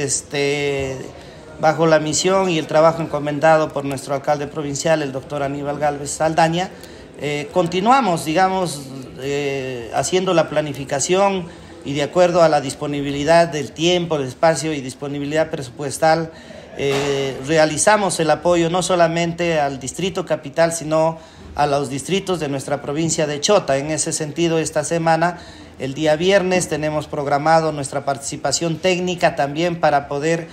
Este, bajo la misión y el trabajo encomendado por nuestro alcalde provincial, el doctor Aníbal Galvez Saldaña, eh, continuamos, digamos, eh, haciendo la planificación y de acuerdo a la disponibilidad del tiempo, el espacio y disponibilidad presupuestal, eh, realizamos el apoyo no solamente al distrito capital, sino a los distritos de nuestra provincia de Chota. En ese sentido, esta semana el día viernes tenemos programado nuestra participación técnica también para poder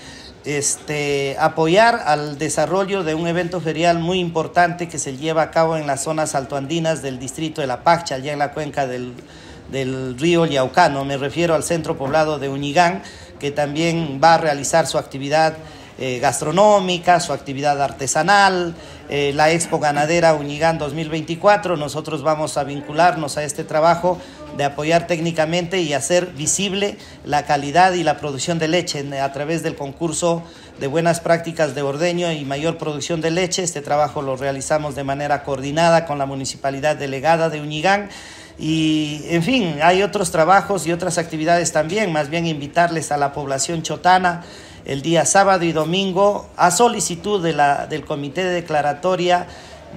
este, apoyar al desarrollo de un evento ferial muy importante que se lleva a cabo en las zonas altoandinas del distrito de La Pacha, allá en la cuenca del, del río Yaucano. Me refiero al centro poblado de Uñigán, que también va a realizar su actividad eh, gastronómica, su actividad artesanal, eh, la Expo Ganadera Uñigán 2024. Nosotros vamos a vincularnos a este trabajo de apoyar técnicamente y hacer visible la calidad y la producción de leche a través del concurso de buenas prácticas de ordeño y mayor producción de leche. Este trabajo lo realizamos de manera coordinada con la municipalidad delegada de Uñigán. Y, en fin, hay otros trabajos y otras actividades también, más bien invitarles a la población chotana el día sábado y domingo a solicitud de la, del Comité de Declaratoria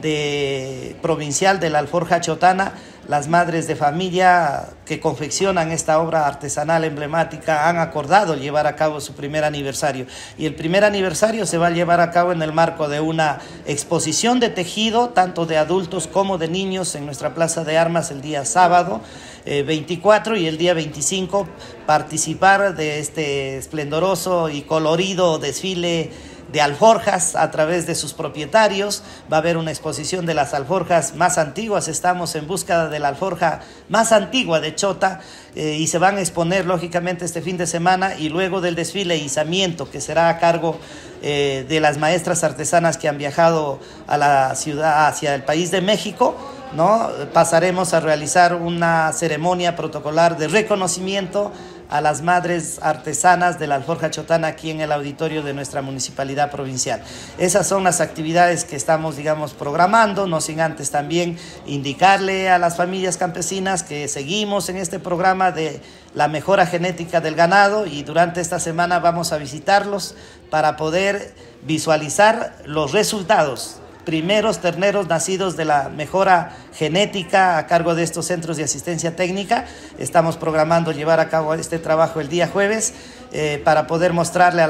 de, Provincial de la Alforja Chotana las madres de familia que confeccionan esta obra artesanal emblemática han acordado llevar a cabo su primer aniversario. Y el primer aniversario se va a llevar a cabo en el marco de una exposición de tejido, tanto de adultos como de niños, en nuestra Plaza de Armas el día sábado 24 eh, y el día 25 participar de este esplendoroso y colorido desfile de alforjas a través de sus propietarios. Va a haber una exposición de las alforjas más antiguas. Estamos en búsqueda de la alforja más antigua de Chota eh, y se van a exponer lógicamente este fin de semana y luego del desfile izamiento que será a cargo eh, de las maestras artesanas que han viajado a la ciudad, hacia el país de México. ¿no? Pasaremos a realizar una ceremonia protocolar de reconocimiento a las madres artesanas de la alforja chotana aquí en el auditorio de nuestra municipalidad provincial. Esas son las actividades que estamos, digamos, programando, no sin antes también indicarle a las familias campesinas que seguimos en este programa de la mejora genética del ganado y durante esta semana vamos a visitarlos para poder visualizar los resultados primeros terneros nacidos de la mejora genética a cargo de estos centros de asistencia técnica. Estamos programando llevar a cabo este trabajo el día jueves eh, para poder mostrarle a la